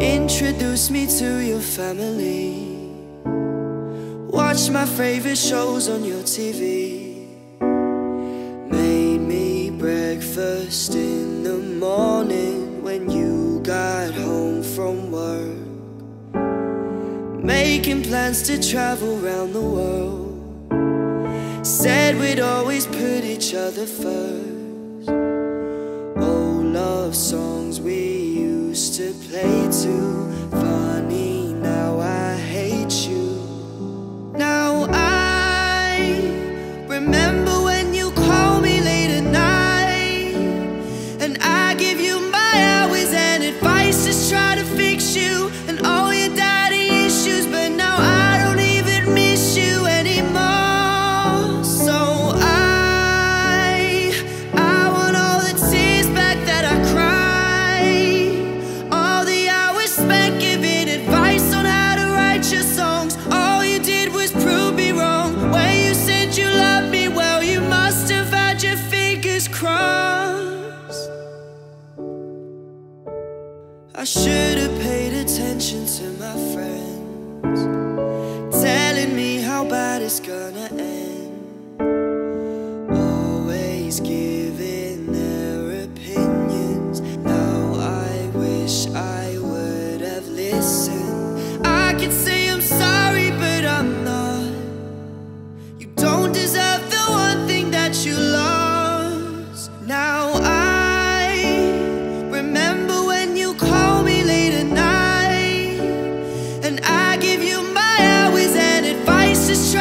Introduce me to your family. Watch my favorite shows on your TV. Made me breakfast in the morning when you got home from work. Making plans to travel around the world. Said we'd always put each other first. Old love songs we used to play too. Songs. All you did was prove me wrong. When you said you loved me, well, you must have had your fingers crossed. I should have paid attention to my friends, telling me how bad it's gonna end. Always give is true.